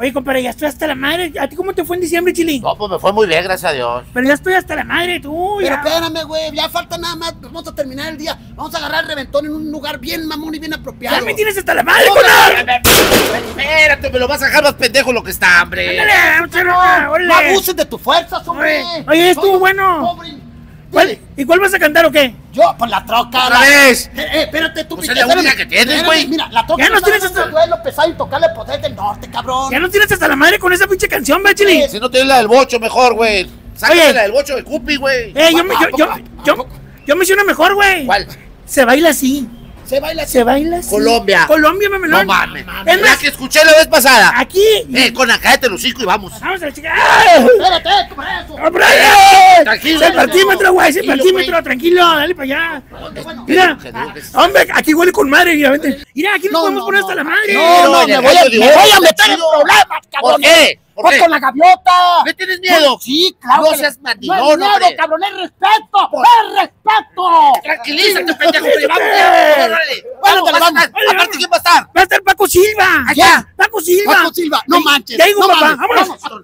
Oye, compadre, ya estoy hasta la madre. ¿A ti cómo te fue en diciembre, Chili? No, pues me fue muy bien, gracias a Dios. Pero ya estoy hasta la madre, tú. Pero ya. espérame, güey, ya falta nada más. Vamos a terminar el día. Vamos a agarrar el reventón en un lugar bien mamón y bien apropiado. Ya me tienes hasta la madre, No. Espérate, me lo vas a dejar más pendejo lo que está, hombre. Ándale, roca, No órale. abuses de tus fuerzas, hombre. Oye, estuvo bueno. pobres. ¿Cuál- Dile, ¿Y cuál vas a cantar o qué? Yo, por la troca. ¿Otra la- vez? Eh, eh, espérate, tú, Pues es la única que tienes, güey. Mira, la troca. Ya nos tienes hasta- duelo pesado y tocarle poder del norte, cabrón. Ya nos tienes hasta la madre con esa pinche canción. Sí. Si no tienes la del bocho, mejor, güey. Sácame Oye. la del bocho de Cupi, güey. Eh, yo me, yo, yo, yo, yo me hice una mejor, güey. ¿Cuál? Se baila así. Se baila así. Se baila así. Colombia. Colombia, mamelón. No mames. Es La que escuché la vez pasada. aquí. Eh, con acá de hocico y vamos. Vamos a la chica. Espérate, tú para eso. ¡Hombre! Tranquilo, ¡Se partímetro, güey! ¡Se tranquilo, partímetro! Tranquilo, dale para allá. Mira, hombre, aquí huele con madre, mira, vente. Mira, aquí nos No, podemos poner hasta la madre. No, no, me el voy a, meter en problemas, cabrón. ¿Por qué? ¿Por Pues qué? con la gaviota. ¿Le tienes miedo? Sí, claro. No seas No mandilón, es miedo, hombre. cabrón, es respeto. ¡Es respeto! Tranquilízate, pendejo. Órale. Vamos, vamos. Aparte, ¿quién va a estar? Va a estar Paco Silva. ¿Quién? Paco Silva. Paco Silva, no manches. Ya digo, no papá, vámonos. Vamos.